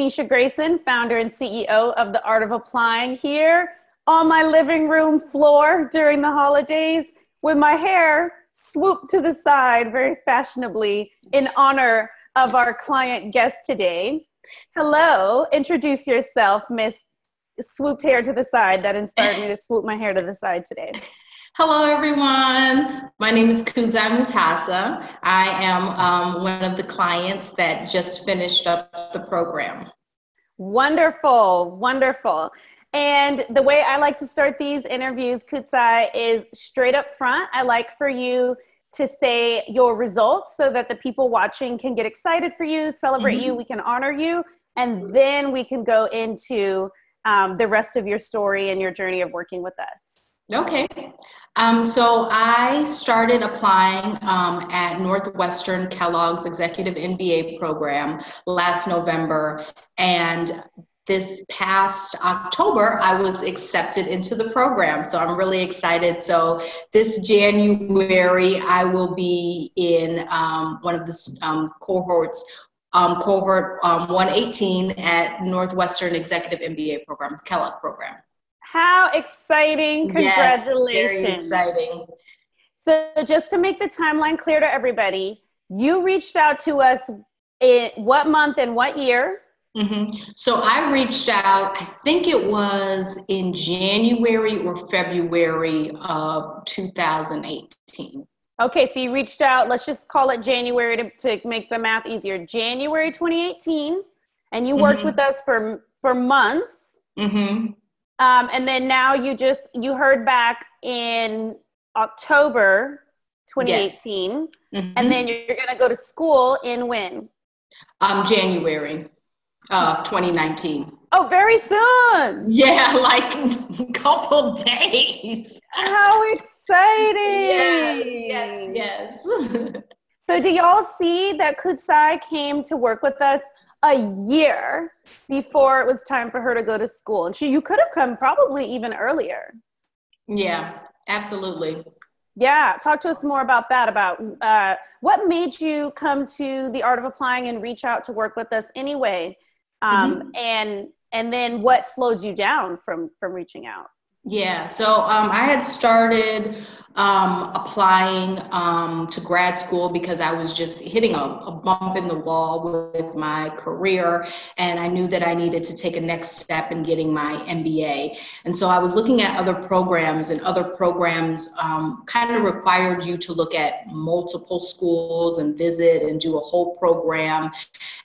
Tanisha Grayson, founder and CEO of The Art of Applying, here on my living room floor during the holidays with my hair swooped to the side very fashionably in honor of our client guest today. Hello, introduce yourself, Miss Swooped Hair to the Side. That inspired me to swoop my hair to the side today. Hello, everyone. My name is Kudzai Mutasa. I am um, one of the clients that just finished up the program. Wonderful, wonderful. And the way I like to start these interviews, Kudzai, is straight up front. I like for you to say your results so that the people watching can get excited for you, celebrate mm-hmm. you, we can honor you, and then we can go into um, the rest of your story and your journey of working with us. Okay. Um, so I started applying um, at Northwestern Kellogg's Executive MBA program last November. And this past October, I was accepted into the program. So I'm really excited. So this January, I will be in um, one of the um, cohorts um, cohort um, 118 at Northwestern Executive MBA program, Kellogg program. How exciting! Congratulations. Yes, very exciting. So, just to make the timeline clear to everybody, you reached out to us in what month and what year? Mm-hmm. So I reached out, I think it was in January or February of 2018. Okay, so you reached out, let's just call it January to, to make the math easier. January 2018, and you worked mm-hmm. with us for, for months. Mm-hmm. Um, and then now you just you heard back in October 2018, yes. mm-hmm. and then you're going to go to school in when? Um, January of 2019. Oh, very soon. Yeah, like a couple days. How exciting! Yes, yes, yes. so, do y'all see that Kudzai came to work with us a year before it was time for her to go to school. And she, you could have come probably even earlier. Yeah, absolutely. Yeah, talk to us more about that. About uh, what made you come to the art of applying and reach out to work with us anyway, um, mm-hmm. and and then what slowed you down from from reaching out. Yeah, so um, I had started um, applying um, to grad school because I was just hitting a, a, bump in the wall with my career, and I knew that I needed to take a next step in getting my MBA. And so I was looking at other programs, and other programs um, kind of required you to look at multiple schools and visit and do a whole program.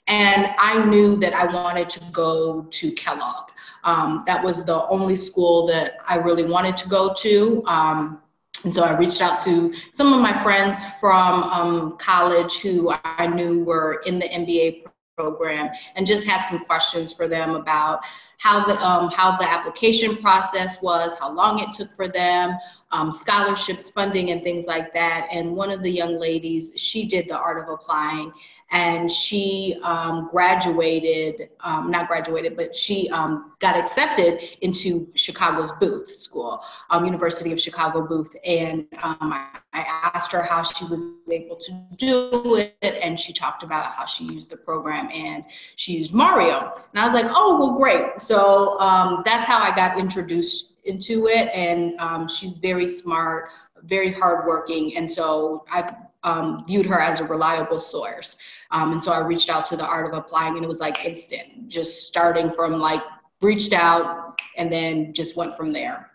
And I knew that I wanted to go to Kellogg. Um, that was the only school that I really wanted to go to. Um, and so I reached out to some of my friends from um, college who I knew were in the MBA program and just had some questions for them about how the um, how the application process was, how long it took for them, um, scholarships, funding, and things like that. And one of the young ladies, she did the art of applying, and she um, graduated, um, not graduated, but she um, got accepted into Chicago's Booth School, um, University of Chicago Booth. And um, I, I, asked her how she was able to do it, and she talked about how she used the program and she used Mario. And I was like, oh, well, great. So um, that's how I got introduced into it. And she's very smart, very hardworking. And so I um, viewed her as a reliable source. Um, and so I reached out to the art of applying and it was like instant, just starting from like reached out and then just went from there.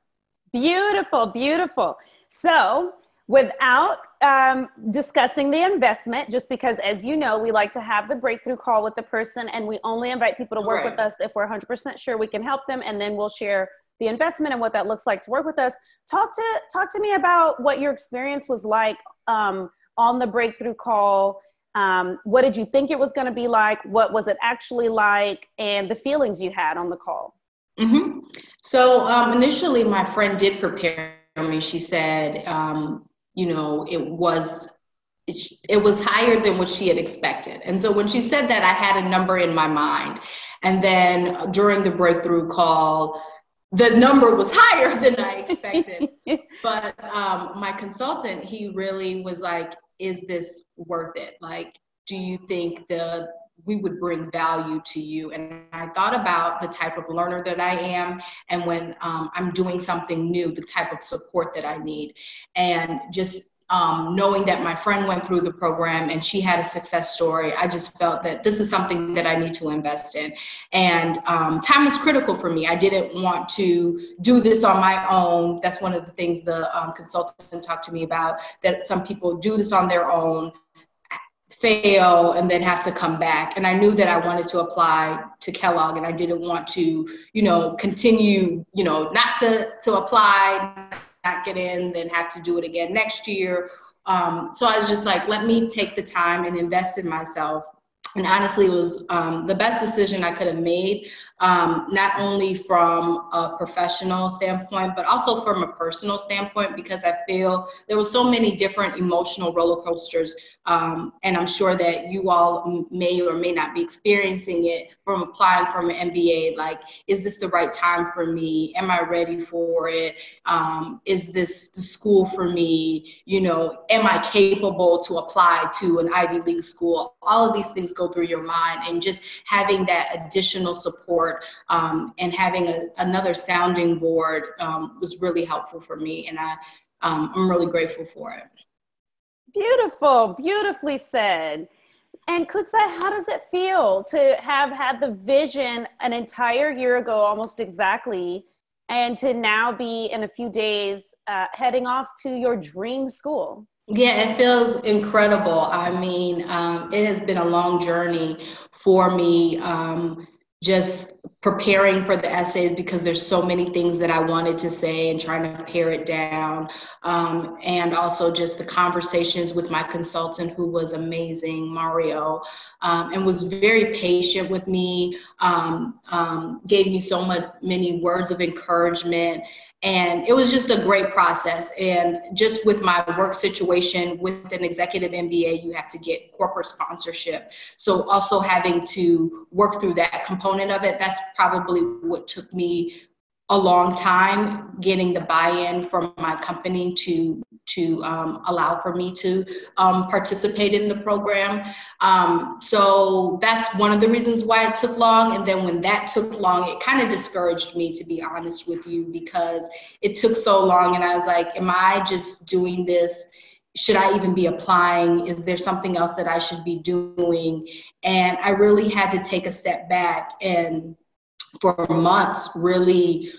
Beautiful, beautiful. So without um, discussing the investment, just because as you know, we like to have the breakthrough call with the person and we only invite people to work right. with us if we're 100% sure we can help them and then we'll share the investment and what that looks like to work with us. Talk to talk to me about what your experience was like um, on the breakthrough call. Um, what did you think it was going to be like? What was it actually like? And the feelings you had on the call? Mm-hmm. So um, initially, my friend did prepare me. She said, um, you know, it was it, it was higher than what she had expected. And so when she said that, I had a number in my mind. And then during the breakthrough call, the number was higher than I expected. but um, my consultant, he really was like, is this worth it? Like, do you think the we would bring value to you. And I thought about the type of learner that I am, and when um, I'm doing something new, the type of support that I need. And just um, knowing that my friend went through the program and she had a success story, I just felt that this is something that I need to invest in. And um, time is critical for me. I didn't want to do this on my own. That's one of the things the um, consultant talked to me about, that some people do this on their own fail and then have to come back and i knew that i wanted to apply to kellogg and i didn't want to you know continue you know not to to apply not get in, then have to do it again next year. Um, so I was just like, let me take the time and invest in myself and honestly it was um, the best decision i could have made um, not only from a professional standpoint but also from a personal standpoint because i feel there were so many different emotional roller coasters um, and i'm sure that you all may or may not be experiencing it from applying for an mba like is this the right time for me? Am i ready for it? Um, is this the school for me? You know am i capable to apply to an ivy league school? All of these things go through your mind and just having that additional support um, and having a, another sounding board um, was really helpful for me and I, um, I'm really grateful for it. Beautiful, beautifully said. And Kudzai, how does it feel to have had the vision an entire year ago, almost exactly, and to now be in a few days uh, heading off to your dream school? Yeah, it feels incredible. I mean, um, it has been a long journey for me. Um, just preparing for the essays because there's so many things that I wanted to say and trying to pare it down. Um, and also just the conversations with my consultant who was amazing, Mario, um, and was very patient with me, um, um gave me so much, many words of encouragement and it was just a great process. And just with my work situation with an executive mba you have to get corporate sponsorship. So also having to work through that component of it that's probably what took me a long time getting the buy-in from my company to to um, allow for me to um, participate in the program. Um, so that's one of the reasons why it took long. And then when that took long, it kind of discouraged me, to be honest with you, because it took so long. And I was like, am I just doing this? Should I even be applying? Is there something else that I should be doing? And I really had to take a step back and for months really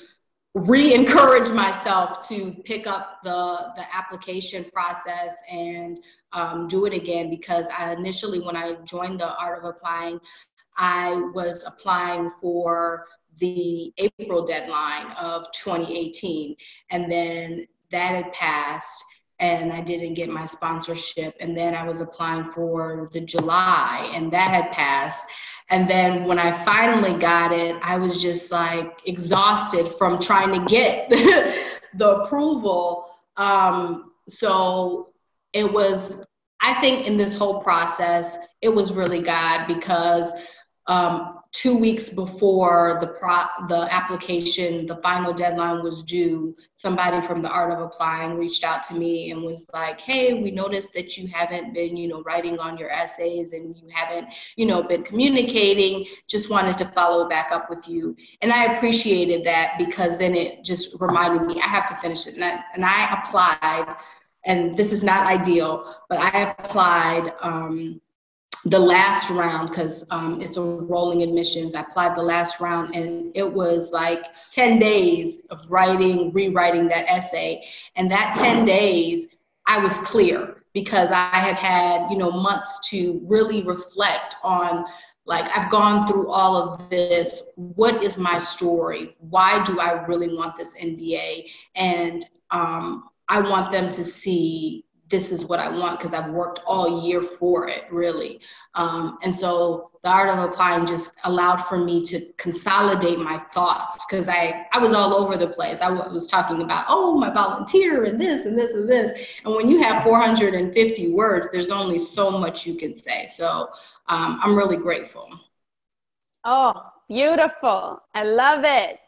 re-encourage myself to pick up the the application process and um, do it again because I initially when I joined the art of applying I was applying for the April deadline of 2018 and then that had passed and I didn't get my sponsorship. And then I was applying for the July and that had passed and then when I finally got it, I was just like exhausted from trying to get the approval. Um, so it was, I think in this whole process, it was really God because um, two weeks before the pro- the application, the final deadline was due, somebody from the Art of Applying reached out to me and was like, "Hey, we noticed that you haven't been, you know, writing on your essays and you haven't, you know, been communicating. Just wanted to follow back up with you." And I appreciated that because then it just reminded me I have to finish it, and I, and I applied. And this is not ideal, but I applied. Um, the last round because um, it's a rolling admissions. I applied the last round and it was like 10 days of writing, rewriting that essay. And that 10 days, I was clear because I had had, you know, months to really reflect on like I've gone through all of this. What is my story? Why do I really want this MBA? And um, I want them to see this is what I want because I've worked all year for it, really. Um, and so the art of applying just allowed for me to consolidate my thoughts because I, I was all over the place. I was talking about, oh, my volunteer and this and this and this. And when you have 450 words, there's only so much you can say. So um, I'm really grateful. Oh, beautiful. I love it.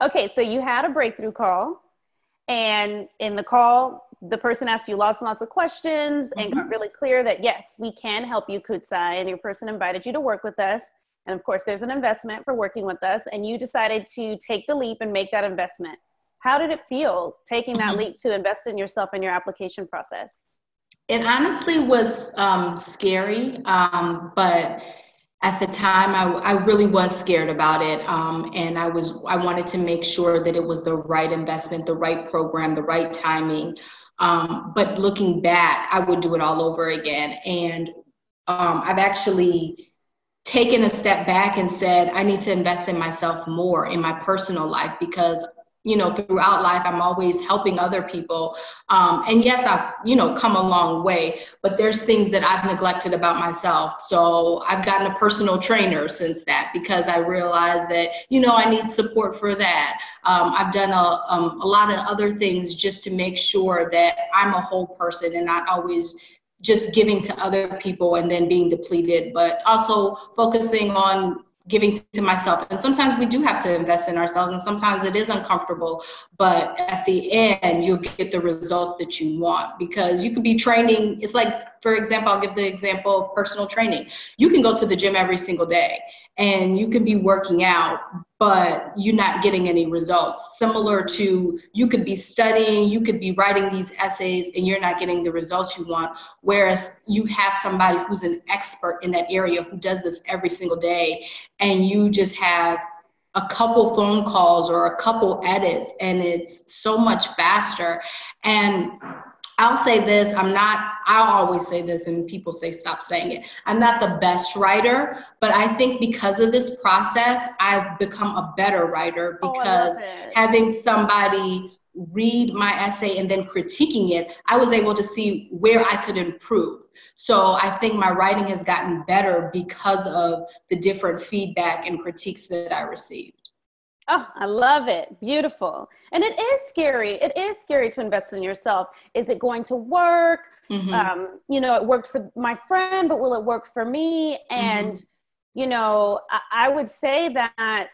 Okay, so you had a breakthrough call. And in the call, the person asked you lots and lots of questions and mm-hmm. got really clear that yes, we can help you, Kudzai, and your person invited you to work with us. And of course, there's an investment for working with us, and you decided to take the leap and make that investment. How did it feel taking that mm-hmm. leap to invest in yourself and your application process? It honestly was um, scary, um, but at the time I, I really was scared about it um, and i was i wanted to make sure that it was the right investment the right program the right timing um, but looking back i would do it all over again. And um, i've actually taken a step back and said i need to invest in myself more in my personal life because you know throughout life i'm always helping other people. Um, and yes i've you know come a long way but there's things that i've neglected about myself. So i've gotten a personal trainer since that because i realized that you know i need support for that. Um, i've done a, um, a lot of other things just to make sure that i'm a whole person and not always just giving to other people and then being depleted but also focusing on giving to myself. And sometimes we do have to invest in ourselves, and sometimes it is uncomfortable. But at the end, you'll get the results that you want because you could be training. It's like, for example, I'll give the example of personal training. You can go to the gym every single day and you can be working out, but you're not getting any results. Similar to you could be studying, you could be writing these essays, and you're not getting the results you want. Whereas you have somebody who's an expert in that area who does this every single day, and you just have a couple phone calls or a couple edits, and it's so much faster. And I'll say this I'm not, I'll always say this, and people say stop saying it. I'm not the best writer, but I think because of this process, I've become a better writer oh, because oh, having somebody read my essay and then critiquing it, I was able to see where I could improve. So I think my writing has gotten better because of the different feedback and critiques that I received. Oh, I love it. Beautiful. And it is scary. It is scary to invest in yourself. Is it going to work? Mm-hmm. Um, you know, it worked for my friend, but will it work for me? And, mm-hmm. you know, I, I would say that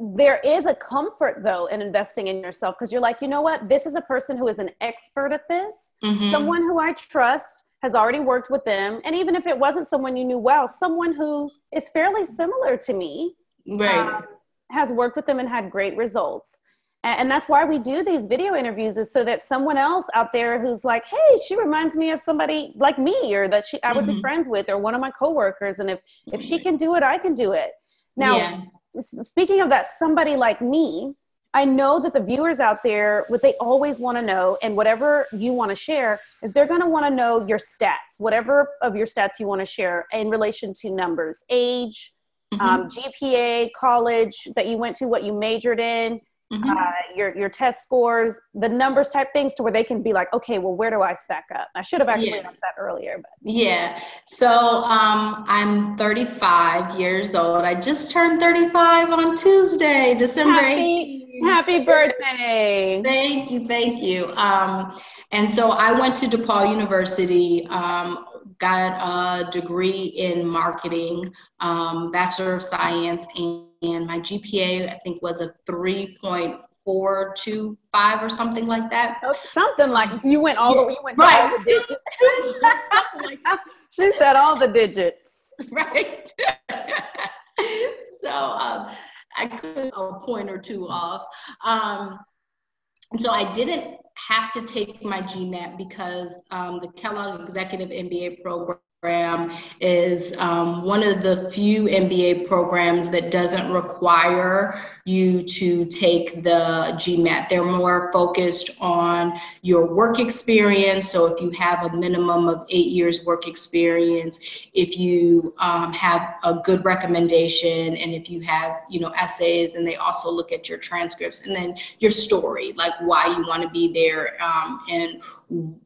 there is a comfort though in investing in yourself because you're like, you know what? This is a person who is an expert at this, mm-hmm. someone who I trust has already worked with them. And even if it wasn't someone you knew well, someone who is fairly similar to me. Right. Um, has worked with them and had great results. And that's why we do these video interviews is so that someone else out there who's like, hey, she reminds me of somebody like me or that she I would mm-hmm. be friends with or one of my coworkers. And if if she can do it, I can do it. Now, yeah. speaking of that, somebody like me, I know that the viewers out there, what they always want to know, and whatever you want to share, is they're going to want to know your stats, whatever of your stats you want to share in relation to numbers, age, mm-hmm. um, GPA, college that you went to, what you majored in, mm-hmm. uh, your your test scores, the numbers type things, to where they can be like, okay, well, where do I stack up? I should have actually yeah. that earlier, but yeah. So um, I'm 35 years old. I just turned 35 on Tuesday, December happy, 18th. Happy birthday! Thank you, thank you. Um, and so I went to DePaul University um, got a degree in marketing, um, Bachelor of Science, and, and my GPA, I think, was a 3.425 or something like that. Oh, something like you went all the you went right. all the digits. like she said all the digits. Right. so um, I could a point or two off. Um, and so I didn't have to take my GMAT because um, the Kellogg Executive MBA program is um, one of the few MBA programs that doesn't require you to take the GMAT. They're more focused on your work experience. So if you have a minimum of eight years work experience, if you um, have a good recommendation, and if you have, you know, essays, and they also look at your transcripts, and then your story, like why you want to be there, um, and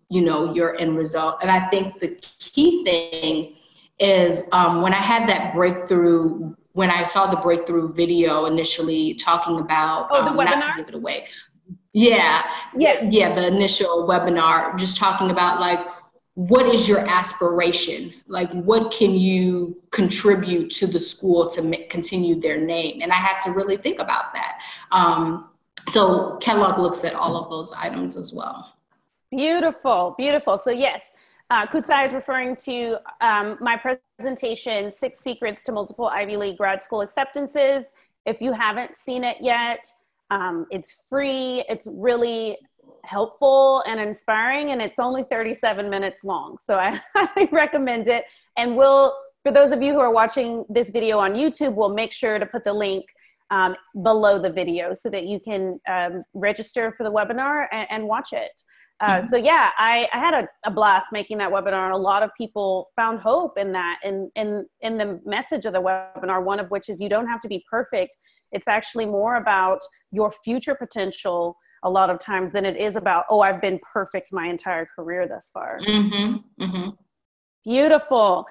you know your end result and i think the key thing is um, when i had that breakthrough when i saw the breakthrough video initially talking about oh, the um, webinar? not to give it away. Yeah. Yeah. Yeah the initial webinar just talking about like what is your aspiration? Like what can you contribute to the school to continue their name? And i had to really think about that. Um, so kellogg looks at all of those items as well. Beautiful, beautiful. So yes, uh, Kudzai is referring to um, my presentation, Six Secrets to Multiple Ivy League Grad School Acceptances. If you haven't seen it yet, um, it's free. It's really helpful and inspiring, and it's only 37 minutes long. So I highly recommend it. And we'll, for those of you who are watching this video on YouTube, we'll make sure to put the link um, below the video so that you can um, register for the webinar and, and watch it. Uh, mm-hmm. So yeah, I, I had a, a, blast making that webinar, and a lot of people found hope in that. And in, in the message of the webinar, one of which is you don't have to be perfect. It's actually more about your future potential a lot of times than it is about oh I've been perfect my entire career thus far. Mm-hmm. Mm-hmm. Beautiful.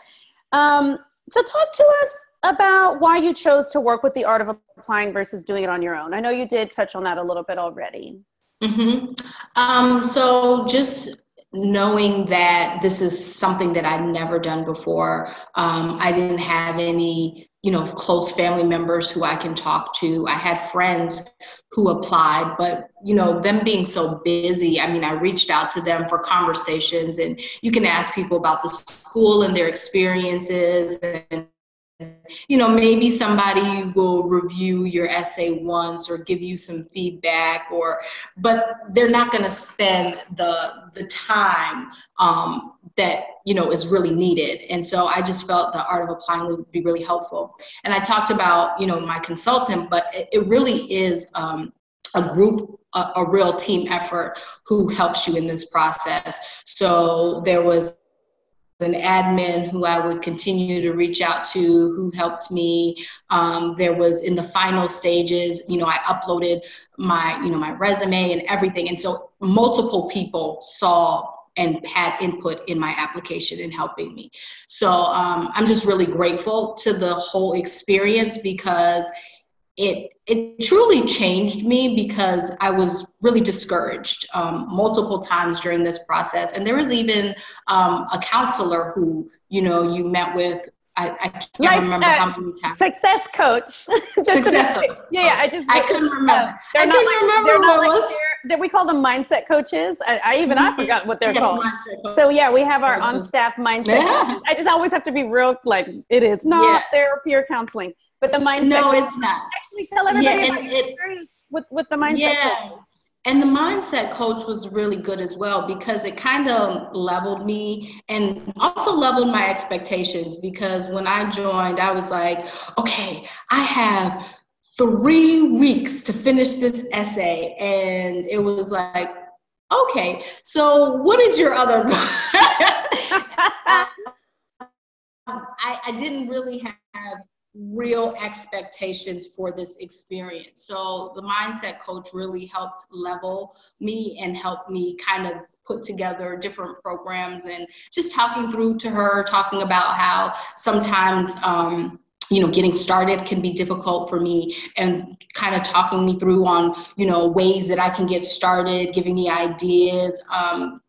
Um, so talk to us about why you chose to work with the art of applying versus doing it on your own. I know you did touch on that a little bit already. Mm-hmm. Um, so just knowing that this is something that I'd never done before. Um, I didn't have any, you know, close family members who I can talk to. I had friends who applied, but you know, them being so busy, I mean, I reached out to them for conversations, and you can ask people about the school and their experiences and you know maybe somebody will review your essay once or give you some feedback or but they're not going to spend the the time um, that you know is really needed. And so i just felt the art of applying would be really helpful. And i talked about you know my consultant but it, it really is um, a group a, a, real team effort who helps you in this process. So there was an admin who I would continue to reach out to who helped me. Um, there was in the final stages, you know, I uploaded my, you know, my resume and everything. And so multiple people saw and had input in my application and helping me. So um, I'm just really grateful to the whole experience because it it truly changed me because I was really discouraged um, multiple times during this process. And there was even um, a counselor who you know you met with. I, I can't Life, remember uh, how many times. Success coach. success coach. Yeah, yeah. I just I couldn't remember. Uh, I couldn't like, remember what like, was. That we call them mindset coaches. I, I even mm-hmm. I forgot what they're yes, called. So yeah, we have our on staff mindset. Yeah. I just always have to be real. Like it is not yeah. therapy or counseling but the mindset. No, it's not. Tell everybody yeah, about it, with with the mindset. Yeah. Coach. And the mindset coach was really good as well because it kind of leveled me and also leveled my expectations because when I joined, I was like, okay, I have three weeks to finish this essay. And it was like, okay, so what is your other? I, I didn't really have real expectations for this experience. So the mindset coach really helped level me and help me kind of put together different programs and just talking through to her, talking about how sometimes um, you know getting started can be difficult for me and kind of talking me through on you know ways that i can get started giving me ideas um,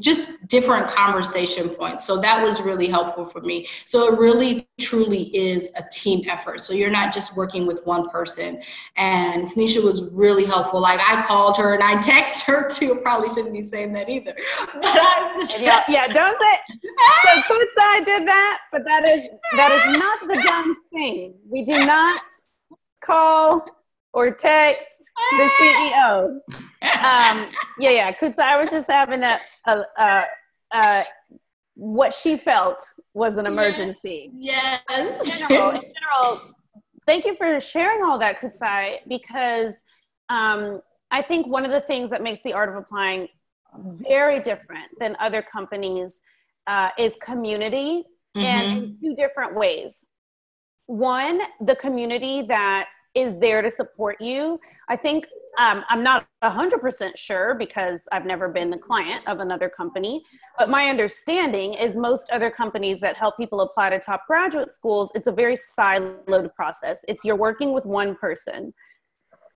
just different conversation points. So that was really helpful for me. So it really truly is a team effort. So you're not just working with one person. And Nisha was really helpful. Like I called her and I texted her too. Probably shouldn't be saying that either. But I was just yeah, yeah don't say so Kudzai did that, but that is that is not the dumb thing. We do not call or text the CEO. Um, yeah, yeah. Kudzai, I was just having that. Uh, uh, uh, what she felt was an emergency. Yes. In general, in general, thank you for sharing all that, Kudzai, because um, I think one of the things that makes the art of applying very different than other companies uh, is community, mm-hmm. and in two different ways. One, the community that is there to support you. I think um, I'm not 100% sure because I've never been the client of another company, but my understanding is most other companies that help people apply to top graduate schools, it's a very siloed process. It's you're working with one person.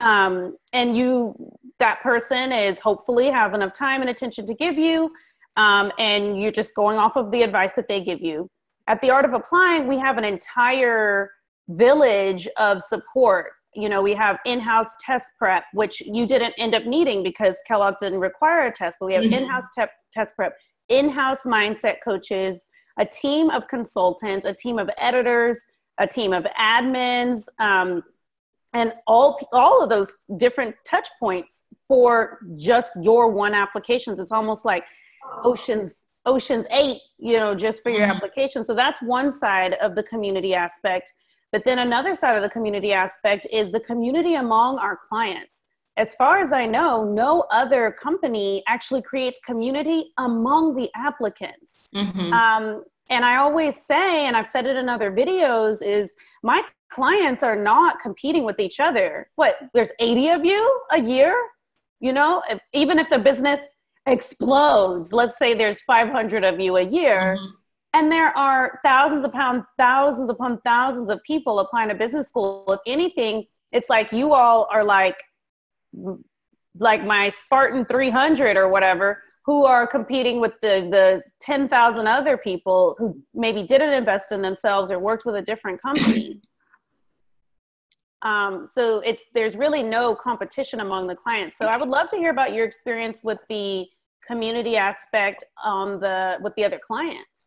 Um, and you, that person is hopefully have enough time and attention to give you, um, and you're just going off of the advice that they give you. At the Art of Applying, we have an entire village of support you know, we have in-house test prep, which you didn't end up needing because Kellogg didn't require a test, but we have mm-hmm. in-house te- test prep, in-house mindset coaches, a team of consultants, a team of editors, a team of admins, um, and all all of those different touch points for just your one applications. It's almost like oceans oceans eight, you know, just for your mm-hmm. application. So that's one side of the community aspect. But then another side of the community aspect is the community among our clients. As far as I know, no other company actually creates community among the applicants. Mm-hmm. Um, and I always say, and I've said it in other videos, is my clients are not competing with each other. What, there's 80 of you a year? You know, if, even if the business explodes, let's say there's 500 of you a year, mm-hmm. And there are thousands upon thousands upon thousands of people applying to business school. If anything, it's like you all are like, like my Spartan 300 or whatever who are competing with the the 10,000 other people who maybe didn't invest in themselves or worked with a different company. Um, so it's there's really no competition among the clients. So I would love to hear about your experience with the community aspect on the with the other clients.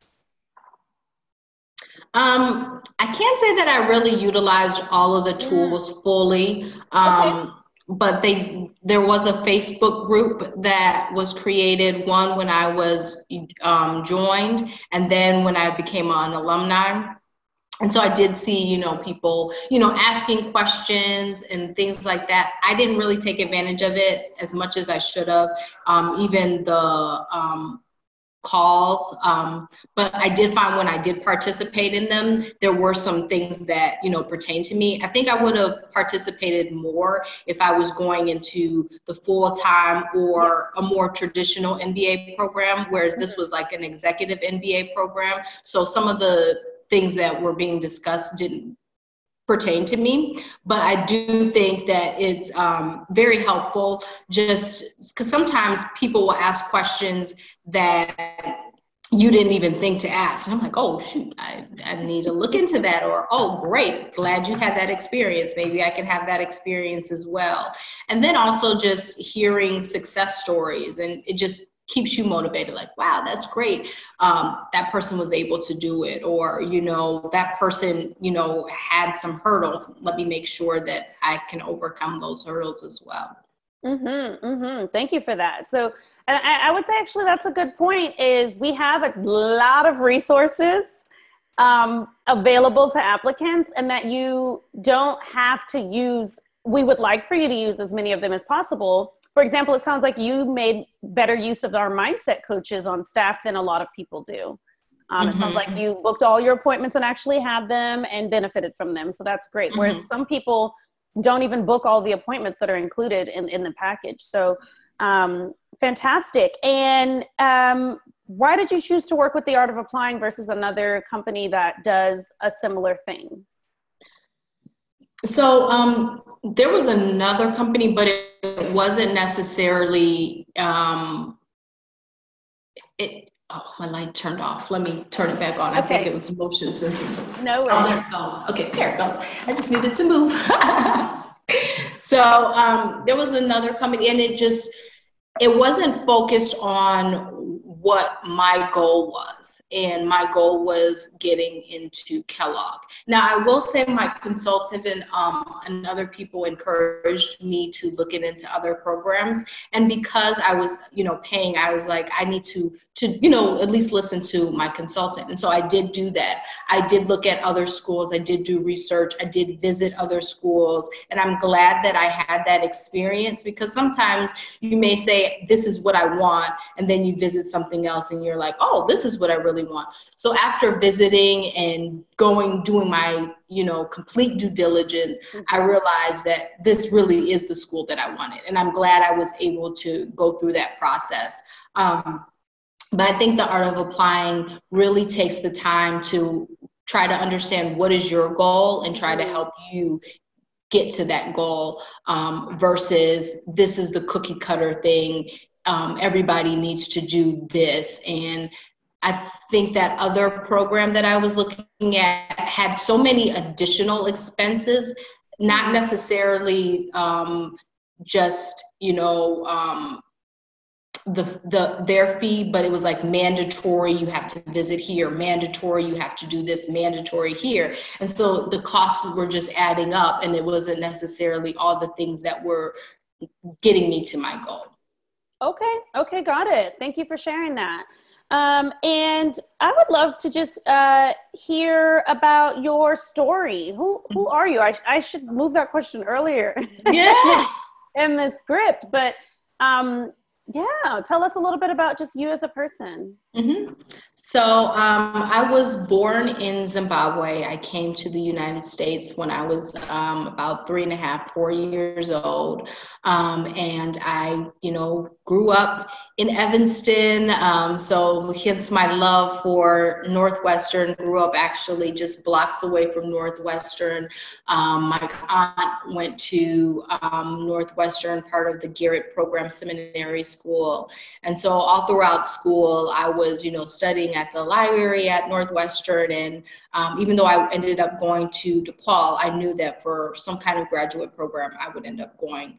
Um, I can't say that I really utilized all of the tools fully. Um, okay but they there was a Facebook group that was created one when I was um, joined and then when I became an alumni. And so I did see you know people you know asking questions and things like that. I didn't really take advantage of it as much as I should have um, even the um, calls um, but i did find when i did participate in them there were some things that you know pertain to me. I think i would have participated more if i was going into the full-time or a more traditional mba program whereas this was like an executive mba program. So some of the things that were being discussed didn't pertain to me but i do think that it's um, very helpful just because sometimes people will ask questions that you didn't even think to ask. And i'm like oh shoot I, I need to look into that or oh great glad you had that experience. Maybe i can have that experience as well. And then also just hearing success stories and it just keeps you motivated like wow that's great um, that person was able to do it or you know that person you know had some hurdles let me make sure that i can overcome those hurdles as well mm-hmm, mm-hmm. thank you for that so I, I would say actually that's a good point is we have a lot of resources um, available to applicants and that you don't have to use we would like for you to use as many of them as possible for example, it sounds like you made better use of our mindset coaches on staff than a lot of people do. Um, mm-hmm. It sounds like mm-hmm. you booked all your appointments and actually had them and benefited from them. So that's great. Mm-hmm. Whereas some people don't even book all the appointments that are included in, in the package. So um, fantastic. And um, why did you choose to work with the Art of Applying versus another company that does a similar thing? So um, there was another company, but it wasn't necessarily. Um, it. Oh, my light turned off. Let me turn it back on. Okay. I think it was motion sensitive. No way. Oh, there it goes. Okay, there it goes. I just needed to move. so um, there was another company, and it just it wasn't focused on what my goal was. And my goal was getting into Kellogg. Now, I will say my consultant and, um, and other people encouraged me to look into other programs. And because I was, you know, paying, I was like, I need to, to, you know, at least listen to my consultant. And so I did do that. I did look at other schools. I did do research. I did visit other schools. And I'm glad that I had that experience because sometimes you may say, this is what I want. And then you visit something else and you're like, oh, this is what I really want. So after visiting and going, doing my, you know, complete due diligence, mm-hmm. I realized that this really is the school that I wanted. And I'm glad I was able to go through that process. Um, but I think the art of applying really takes the time to try to understand what is your goal and try to help you get to that goal um, versus this is the cookie cutter thing um, everybody needs to do this. And I think that other program that I was looking at had so many additional expenses not necessarily um, just you know um, the the their fee, but it was like mandatory. You have to visit here, mandatory. You have to do this, mandatory here, and so the costs were just adding up, and it wasn't necessarily all the things that were getting me to my goal. Okay, okay, got it. Thank you for sharing that. Um, and I would love to just uh, hear about your story. Who who are you? I, I should move that question earlier. Yeah. in the script, but um, yeah, tell us a little bit about just you as a person. Mm-hmm. So um, I was born in Zimbabwe. I came to the United States when I was um, about three and a half, four years old, um, and I, you know, grew up in Evanston. Um, so hence my love for Northwestern. Grew up actually just blocks away from Northwestern. Um, my aunt went to um, Northwestern, part of the Garrett Program Seminary School, and so all throughout school, I was, you know, studying at the library at Northwestern. And um, even though I ended up going to DePaul, I knew that for some kind of graduate program, I would end up going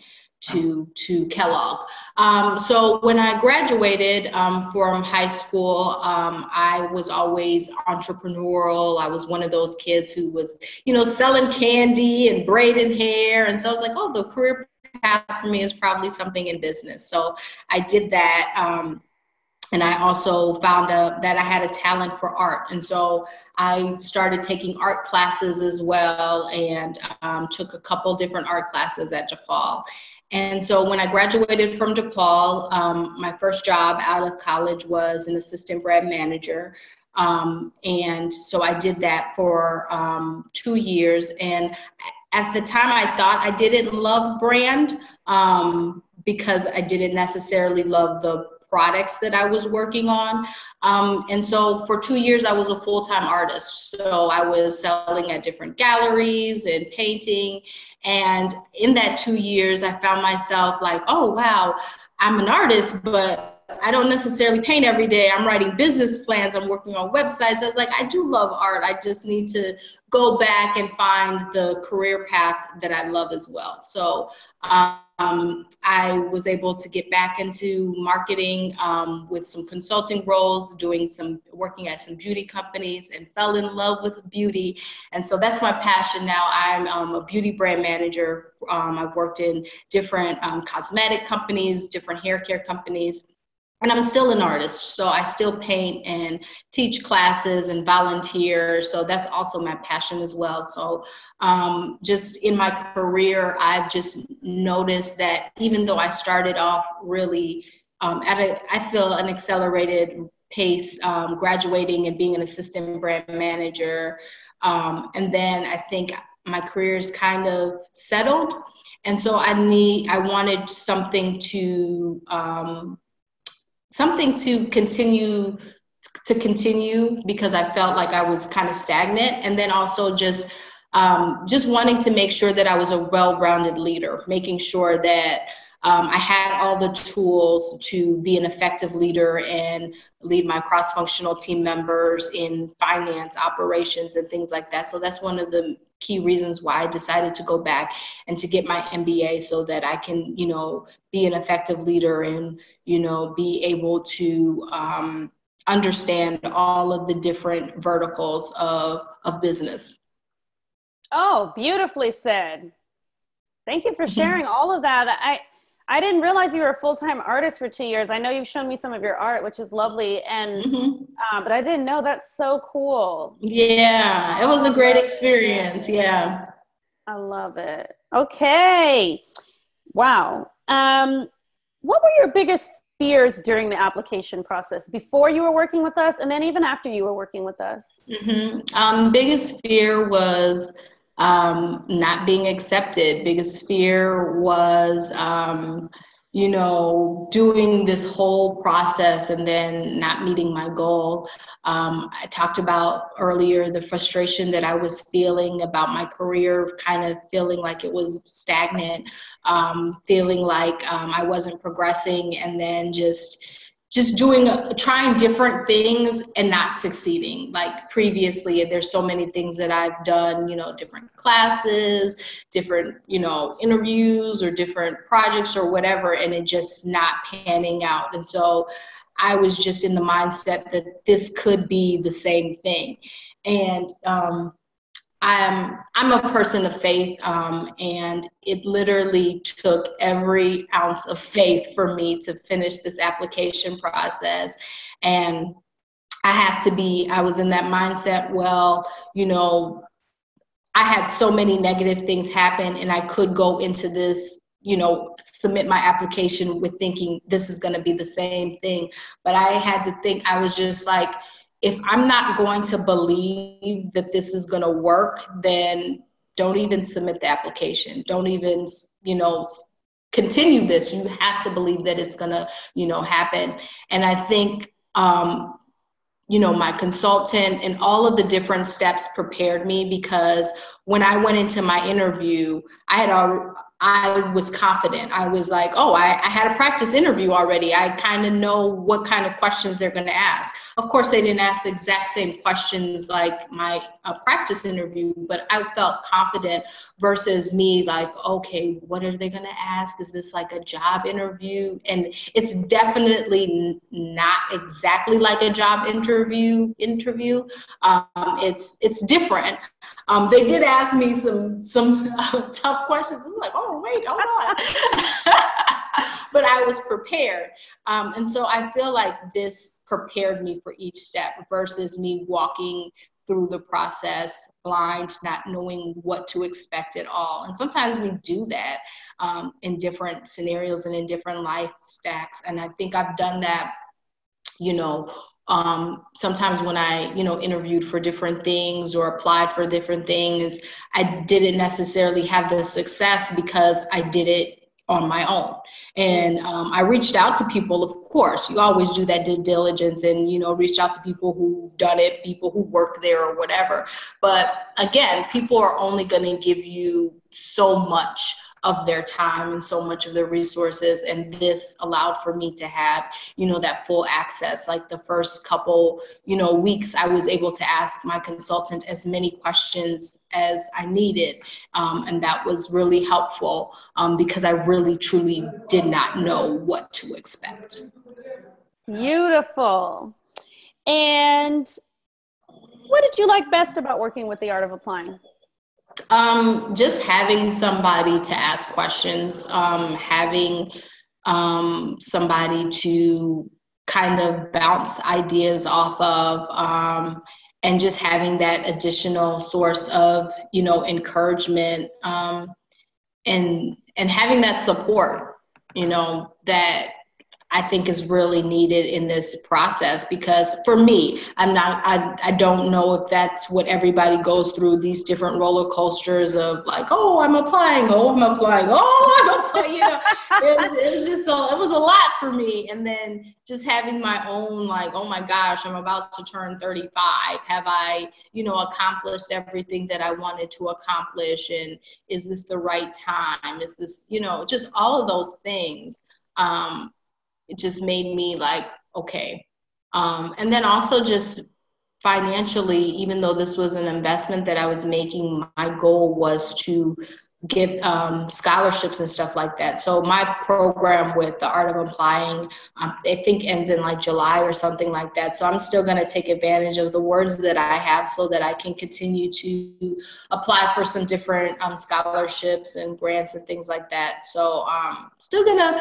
to to Kellogg. Um, so when I graduated um, from high school, um, I was always entrepreneurial. I was one of those kids who was, you know, selling candy and braiding hair, and so I was like, oh, the career path for me is probably something in business. So I did that. And I also found out that I had a talent for art. And so I started taking art classes as well and um, took a couple different art classes at DePaul. And so when I graduated from DePaul, um, my first job out of college was an assistant brand manager. Um, and so I did that for um, two years. And at the time, I thought I didn't love brand um, because I didn't necessarily love the products that I was working on. Um, and so for two years, I was a full time artist. So I was selling at different galleries and painting. And in that two years, I found myself like, oh, wow, I'm an artist, but I don't necessarily paint every day. I'm writing business plans, I'm working on websites. I was like, I do love art. I just need to go back and find the career path that I love as well. So um, I was able to get back into marketing um, with some consulting roles, doing some working at some beauty companies, and fell in love with beauty. And so that's my passion now. I'm um, a beauty brand manager. Um, I've worked in different um, cosmetic companies, different hair care companies and I'm still an artist, so I still paint and teach classes and volunteer. So that's also my passion as well. So um, just in my career, I've just noticed that even though I started off really um, at a, I feel an accelerated pace, um, graduating and being an assistant brand manager, um, and then I think my career is kind of settled, and so I need, I wanted something to um, something to continue to continue because I felt like I was kind of stagnant, and then also just um, just wanting to make sure that I was a well-rounded leader, making sure that um, I had all the tools to be an effective leader and lead my cross-functional team members in finance, operations, and things like that. So that's one of the key reasons why I decided to go back and to get my MBA so that I can, you know, be an effective leader and, you know, be able to um, understand all of the different verticals of, of business. Oh, beautifully said. Thank you for sharing all of that. I, I didn't realize you were a full time artist for two years. I know you've shown me some of your art, which is lovely, and mm-hmm. uh, but I didn't know that's so cool. Yeah, it was a great experience. Yeah, I love it. Okay, wow. Um, what were your biggest fears during the application process before you were working with us, and then even after you were working with us? Mm-hmm. Um, biggest fear was um, not being accepted. Biggest fear was, um, you know, doing this whole process and then not meeting my goal. Um, I talked about earlier the frustration that I was feeling about my career, kind of feeling like it was stagnant, um, feeling like um, I wasn't progressing, and then just just doing trying different things and not succeeding. Like previously there's so many things that i've done you know different classes different you know interviews or different projects or whatever and it just not panning out. And so i was just in the mindset that this could be the same thing. And um, I'm I'm a person of faith, um, and it literally took every ounce of faith for me to finish this application process. And I have to be. I was in that mindset. Well, you know, I had so many negative things happen, and I could go into this you know submit my application with thinking this is going to be the same thing but i had to think i was just like if I'm not going to believe that this is going to work, then don't even submit the application. Don't even, you know, continue this. You have to believe that it's going to, you know, happen. And I think, um, you know, my consultant and all of the different steps prepared me because when I went into my interview, I had already, I was confident. I was like, oh, I, I had a practice interview already. I kind of know what kind of questions they're going to ask. Of course, they didn't ask the exact same questions like my uh, practice interview, but I felt confident versus me like, okay, what are they going to ask? Is this like a job interview? And it's definitely not exactly like a job interview. Interview. Um, it's it's different. Um, they did ask me some some uh, tough questions. I was like, oh wait, hold on. but I was prepared, um, and so I feel like this prepared me for each step versus me walking through the process blind, not knowing what to expect at all. And sometimes we do that um, in different scenarios and in different life stacks. And I think I've done that, you know, um, sometimes when I, you know, interviewed for different things or applied for different things, I didn't necessarily have the success because I did it on my own. And um, I reached out to people, of course, you always do that due diligence and, you know, reach out to people who've done it, people who work there or whatever. But again, people are only going to give you so much of their time and so much of their resources and this allowed for me to have you know that full access. Like the first couple you know weeks i was able to ask my consultant as many questions as i needed um, and that was really helpful um, because i really truly did not know what to expect. Beautiful. And what did you like best about working with the art of applying um, just having somebody to ask questions, um, having um, somebody to kind of bounce ideas off of, um, and just having that additional source of, you know, encouragement um, and and having that support, you know, that I think is really needed in this process because for me, I'm not, I, I don't know if that's what everybody goes through these different roller coasters of like, oh, I'm applying, oh, I'm applying, oh, I'm applying. You know, it, was just a, it was a lot for me. And then just having my own, like, oh my gosh, I'm about to turn 35. Have I, you know, accomplished everything that I wanted to accomplish? And is this the right time? Is this, you know, just all of those things. Um, it just made me like, okay. Um, and then also just financially, even though this was an investment that I was making, my goal was to get um, scholarships and stuff like that. So my program with the Art of Applying, um, I think ends in like July or something like that. So I'm still going to take advantage of the words that I have so that I can continue to apply for some different um, scholarships and grants and things like that. So um, still going to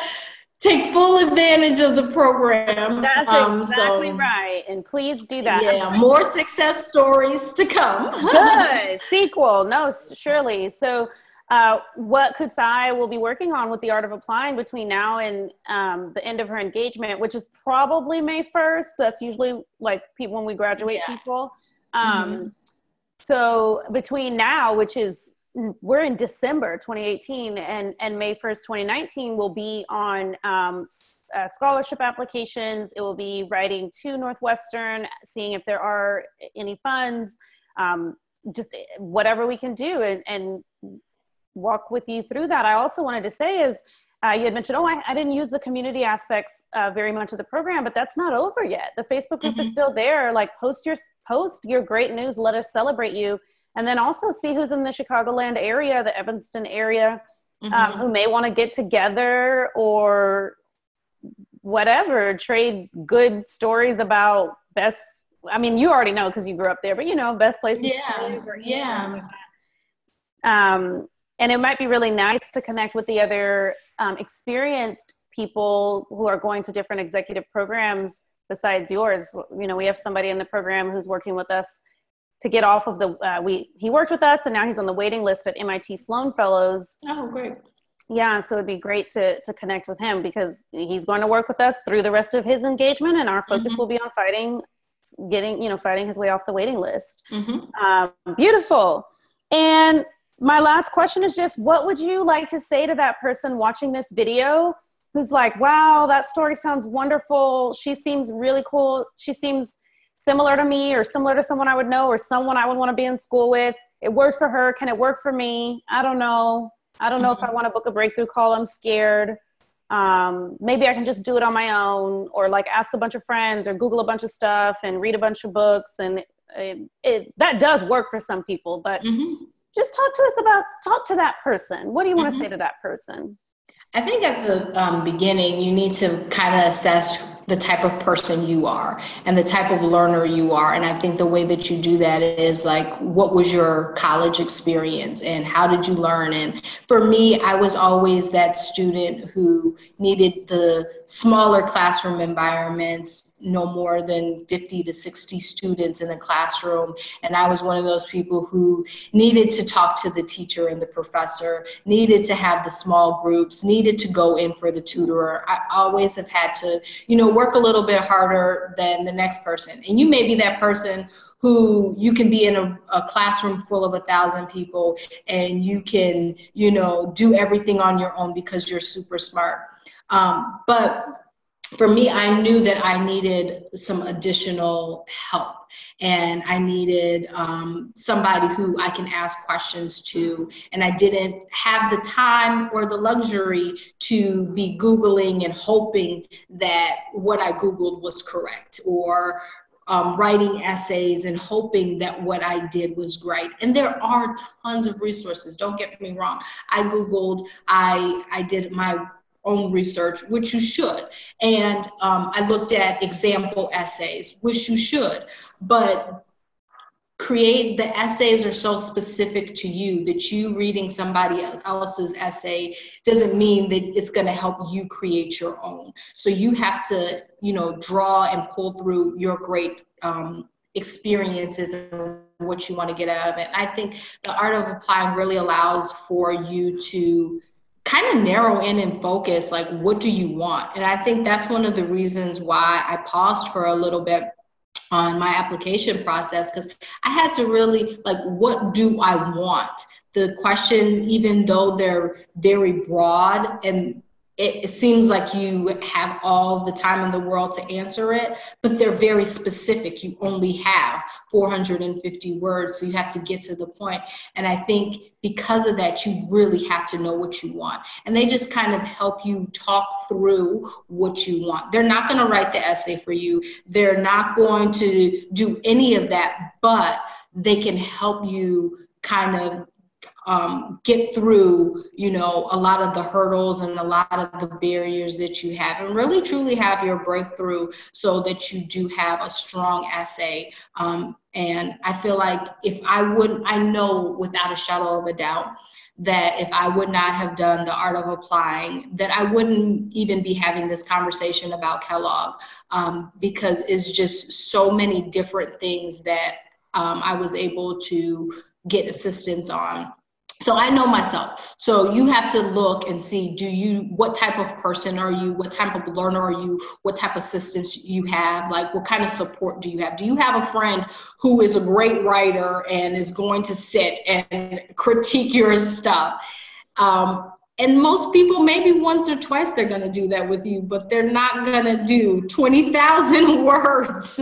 take full advantage of the program. That's um, exactly so, right. And please do that. Yeah, more success stories to come. Good. Sequel. No, surely. So, uh, what Kudzai will be working on with the art of applying between now and um, the end of her engagement, which is probably May 1st. That's usually like people when we graduate yeah. people. Um, mm-hmm. So between now, which is we're in December 2018 and, and May 1st, 2019 will be on um, uh, scholarship applications. It will be writing to Northwestern, seeing if there are any funds, um, just whatever we can do and, and walk with you through that. I also wanted to say is uh, you had mentioned, oh, I, I, didn't use the community aspects uh, very much of the program, but that's not over yet. The Facebook group mm-hmm. is still there. Like post your post your great news. Let us celebrate you, and then also see who's in the Chicagoland area, the Evanston area, um, mm-hmm. um, who may want to get together or whatever. Trade good stories about best. I mean, you already know because you grew up there, but you know, best places. Yeah, yeah. Um, and it might be really nice to connect with the other um, experienced people who are going to different executive programs besides yours you know we have somebody in the program who's working with us to get off of the uh, we he worked with us and now he's on the waiting list at mit sloan fellows oh great yeah so it'd be great to to connect with him because he's going to work with us through the rest of his engagement and our focus mm-hmm. will be on fighting getting you know fighting his way off the waiting list mm-hmm. um, beautiful and my last question is just what would you like to say to that person watching this video who's like, wow, that story sounds wonderful. She seems really cool. She seems similar to me or similar to someone I would know or someone I would want to be in school with. It worked for her. Can it work for me? I don't know. I don't know mm-hmm. if I want to book a breakthrough call. I'm scared. Um, maybe I can just do it on my own or like ask a bunch of friends or Google a bunch of stuff and read a bunch of books. And it, it that does work for some people, but mm-hmm just talk to us about talk to that person what do you want mm-hmm. to say to that person i think at the um, beginning you need to kind of assess the type of person you are and the type of learner you are. And I think the way that you do that is like, what was your college experience and how did you learn? And for me, I was always that student who needed the smaller classroom environments, no more than 50 to 60 students in the classroom. And I was one of those people who needed to talk to the teacher and the professor, needed to have the small groups, needed to go in for the tutorer. I always have had to, you know, work a little bit harder than the next person. And you may be that person who you can be in a, a, classroom full of a thousand people and you can, you know, do everything on your own because you're super smart. Um, but for me, I knew that I needed some additional help and I needed um, somebody who I can ask questions to. And I didn't have the time or the luxury to be Googling and hoping that what I Googled was correct or um, writing essays and hoping that what I did was right. And there are tons of resources. Don't get me wrong. I Googled, I, I did my own research, which you should. And um, I looked at example essays, which you should. But create the essays are so specific to you that you reading somebody else's essay doesn't mean that it's going to help you create your own so you have to you know draw and pull through your great um, experiences and what you want to get out of it and i think the art of applying really allows for you to kind of narrow in and focus like what do you want? And i think that's one of the reasons why i paused for a little bit on my application process because i had to really like what do i want? The question even though they're very broad and it, seems like you have all the time in the world to answer it, but they're very specific. You only have 450 words, so you have to get to the point. And I think because of that, you really have to know what you want. And they just kind of help you talk through what you want. They're not going to write the essay for you, they're not going to do any of that, but they can help you kind of um, get through, you know, a lot of the hurdles and a lot of the barriers that you have and really truly have your breakthrough so that you do have a strong essay. Um, and I feel like if I wouldn't, I know without a shadow of a doubt that if I would not have done the art of applying, that I wouldn't even be having this conversation about Kellogg um, because it's just so many different things that um, I was able to get assistance on so i know myself. So you have to look and see do you what type of person are you? What type of learner are you? What type of assistance you have? Like what kind of support do you have? Do you have a friend who is a great writer and is going to sit and critique your stuff? Um, and most people maybe once or twice they're going to do that with you but they're not going to do 20000 words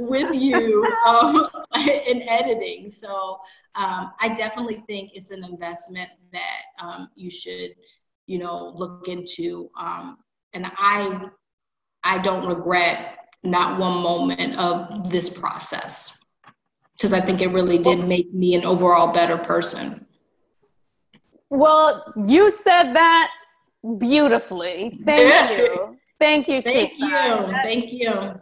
with you um, in editing. So um, I definitely think it's an investment that um, you should you know, look into. Um, and I, I don't regret not one moment of this process because I think it really did make me an overall better person. Well, you said that beautifully. Thank you. Thank you. Thank you. Thank you.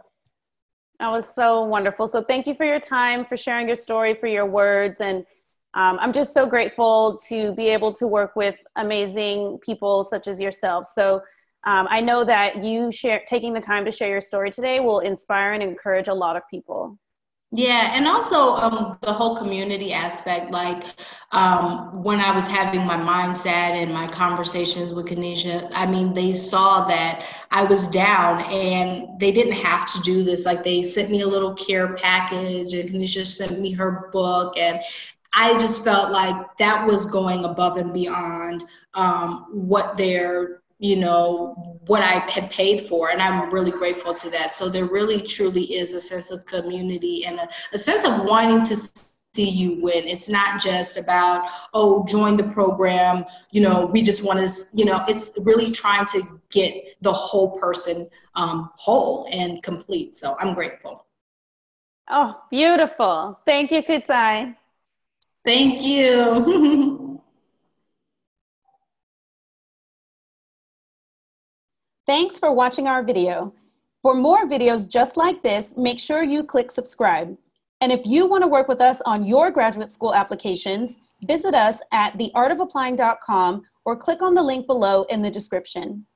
That was so wonderful. So thank you for your time, for sharing your story, for your words. And um, I'm just so grateful to be able to work with amazing people such as yourself. So um, I know that you share taking the time to share your story today will inspire and encourage a lot of people. Yeah, and also um, the whole community aspect. Like um, when I was having my mindset and my conversations with Kanisha, I mean, they saw that I was down and they didn't have to do this. Like they sent me a little care package and Kanisha sent me her book. And I just felt like that was going above and beyond um, what their you know what i had paid for and i'm really grateful to that. So there really truly is a sense of community and a, a sense of wanting to see you win. It's not just about oh join the program you know we just want to you know it's really trying to get the whole person um, whole and complete. So i'm grateful. Oh beautiful. Thank you Kudzai thank you Thanks for watching our video. For more videos just like this, make sure you click subscribe. And if you want to work with us on your graduate school applications, visit us at theartofapplying.com or click on the link below in the description.